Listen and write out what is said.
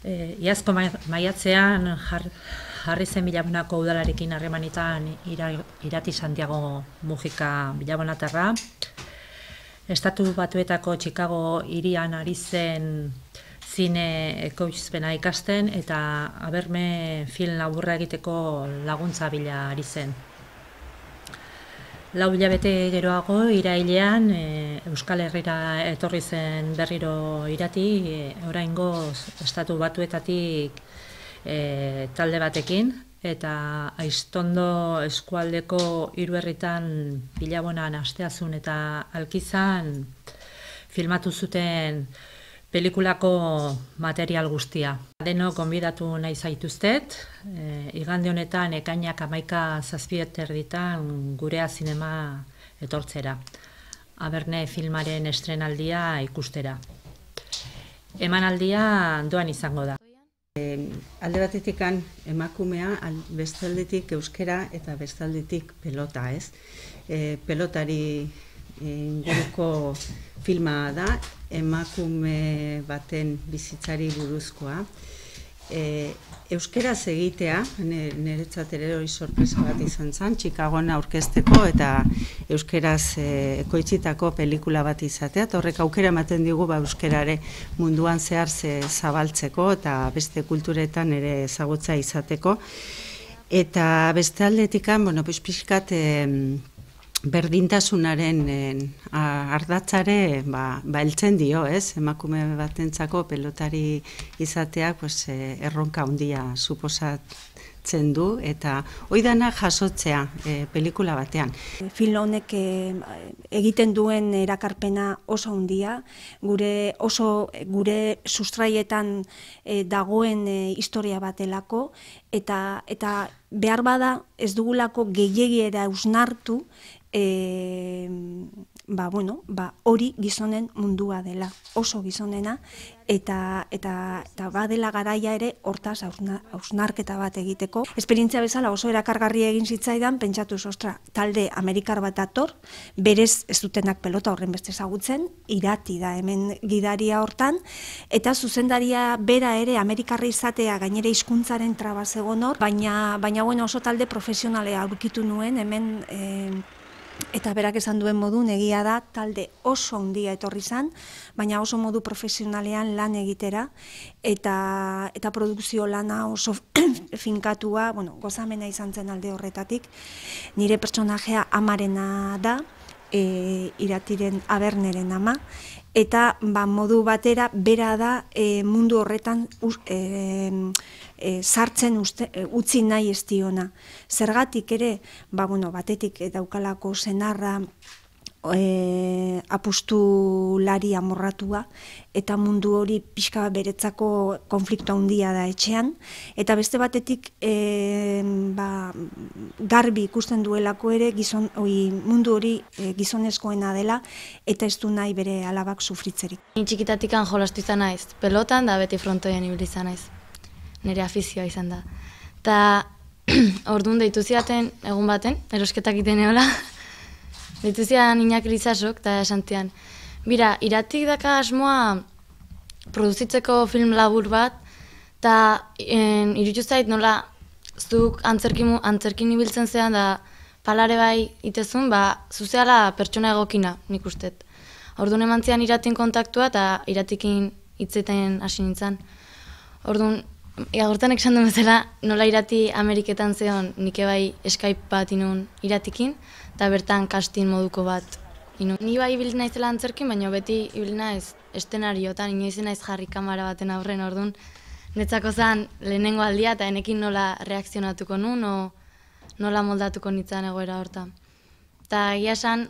E, iazko maiatzean jar, jarri zen bilabonako udalarekin harremanitan ira, irati Santiago Mujika bilabonatarra. Estatu batuetako Chicago irian ari zen zine ekoizpena ikasten eta aberme film laburra egiteko laguntza bila ari zen. Lau hilabete geroago, irailean, e, Euskal Herrira etorri zen berriro irati, e, oraingo estatu batuetatik e, talde batekin, eta aiztondo eskualdeko hiru bilabonan asteazun eta alkizan filmatu zuten pelikulako material guztia. Deno konbidatu nahi zaituztet, e, igande honetan ekainak amaika zazpieter ditan gurea zinema etortzera. Aberne filmaren estrenaldia ikustera. Emanaldia doan izango da. E, alde batetik emakumea, bestaldetik euskera eta bestaldetik pelota, ez? E, pelotari inguruko filma da, emakume baten bizitzari buruzkoa. E, euskera egitea, niretzat ere hori sorpresa bat izan zen, Chicagoan aurkezteko eta euskeraz e, ekoitzitako pelikula bat izatea, eta horrek aukera ematen digu ba, euskerare munduan zehar ze zabaltzeko eta beste kulturetan ere ezagutza izateko. Eta beste aldetikan, bueno, pixkat, berdintasunaren ardatzare ba, ba eltzen dio, ez? Emakume batentzako pelotari izateak pues, eh, erronka handia suposatzen du eta hoi dana jasotzea e, pelikula batean. Film honek e, egiten duen erakarpena oso handia, gure oso gure sustraietan dagoen historia batelako eta eta behar bada ez dugulako gehiagiera usnartu e, ba, bueno, ba, hori gizonen mundua dela, oso gizonena, eta, eta, eta badela garaia ere hortaz hausnarketa bat egiteko. Esperientzia bezala oso erakargarri egin zitzaidan, pentsatu ostra, talde Amerikar bat ator, berez ez dutenak pelota horren beste ezagutzen, irati da hemen gidaria hortan, eta zuzendaria bera ere Amerikarri izatea gainera hizkuntzaren traba hor, baina, baina bueno, oso talde profesionalea aurkitu nuen, hemen... Eh, Eta berak esan duen modu egia da talde oso handia etorri zan, baina oso modu profesionalean lan egitera eta eta produkzio lana oso finkatua, bueno, gozamena izan zen alde horretatik. Nire pertsonajea amarena da, e, iratiren aberneren ama, eta ba, modu batera bera da e, mundu horretan e, e, sartzen uste, e, utzi nahi ez diona. Zergatik ere, ba, bueno, batetik daukalako senarra e, apustu lari amorratua eta mundu hori pixka beretzako konflikto handia da etxean eta beste batetik e, ba, garbi ikusten duelako ere gizon, oi, mundu hori e, gizonezkoena dela eta ez du nahi bere alabak sufritzerik. Ni txikitatik jolastu izan naiz, pelotan da beti frontoian ibili izan naiz. Nire afizioa izan da. Ta ordun deitu ziaten egun baten, erosketak iten eola, Dituzian inak lizasok eta esantian. Bira, iratik daka asmoa produzitzeko film labur bat, eta irutu zait nola zuk antzerkin, antzerkin ibiltzen zean da palare bai itezun, ba, zuzeala pertsona egokina, nik ustet. Orduan eman zian iratin kontaktua eta iratikin hitzeten hasi nintzen. Orduan, Iagortan eksan du bezala, nola irati Ameriketan zeon nik bai Skype bat inun iratikin, eta bertan kastin moduko bat. Inu. Ni bai ibil naizela antzerkin, baina beti ibil naiz estenariotan, inoiz naiz jarri kamera baten aurren orduan. Netzako zen lehenengo aldia eta enekin nola reakzionatuko nu, no, nola moldatuko nintzen egoera hortan. Eta egia esan,